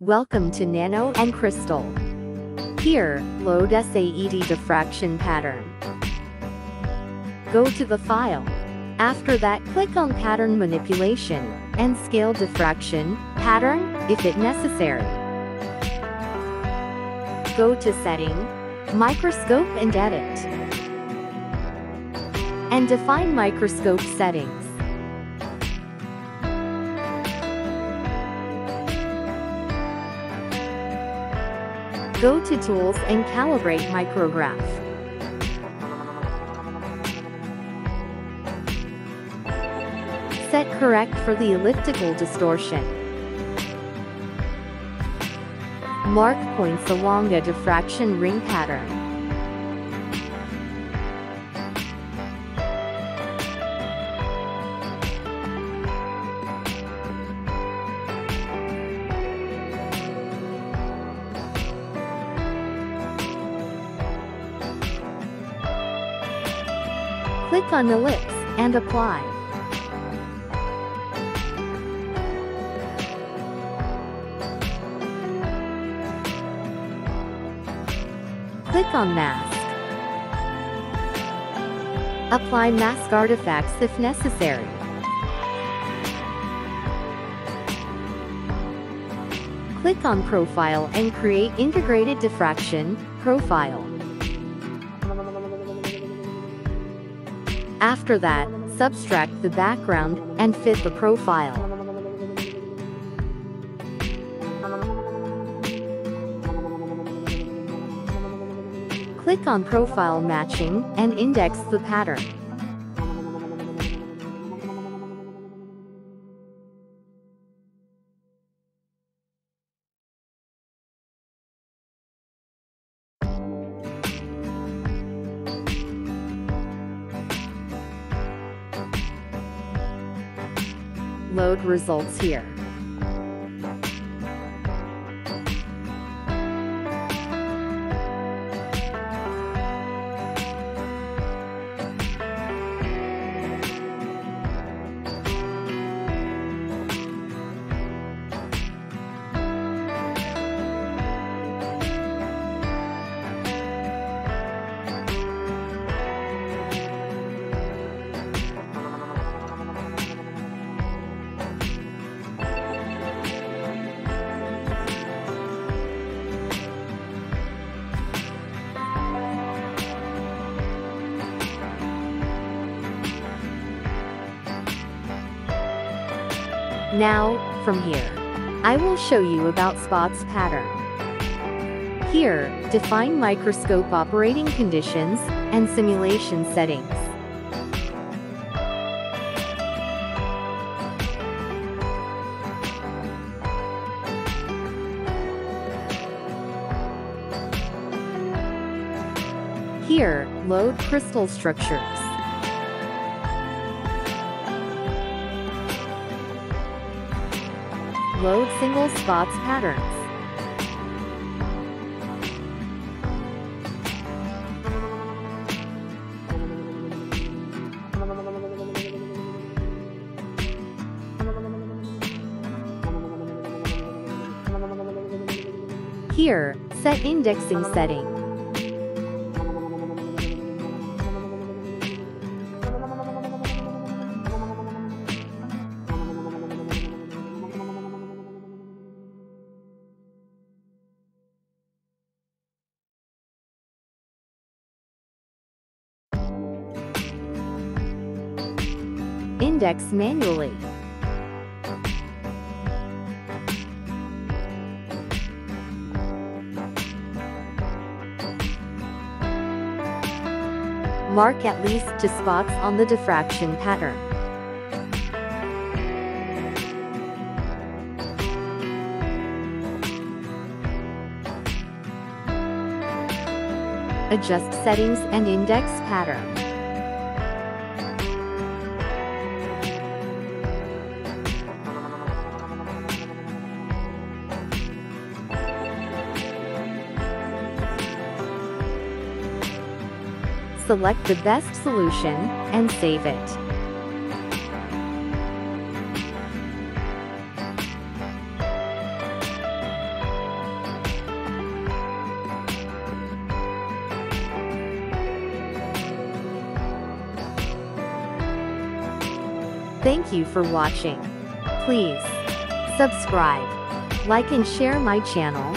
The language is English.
Welcome to Nanoencrystal. Here, load SAED diffraction pattern. Go to the file. After that, click on Pattern Manipulation and Scale Diffraction Pattern if it necessary. Go to Setting, Microscope and Edit. And define microscope settings. Go to Tools and calibrate micrograph. Set correct for the elliptical distortion. Mark points along a diffraction ring pattern. Click on Ellipse and apply. Click on Mask. Apply mask artifacts if necessary. Click on Profile and create Integrated Diffraction Profile. After that, subtract the background and fit the profile. Click on Profile Matching and index the pattern. Load results here. Now, from here, I will show you about spots pattern. Here, define microscope operating conditions and simulation settings. Here, load crystal structures. Load single spots patterns. Here, set indexing setting. Index manually. Mark at least two spots on the diffraction pattern. Adjust settings and index pattern. select the best solution, and save it. Thank you for watching. Please subscribe, like and share my channel,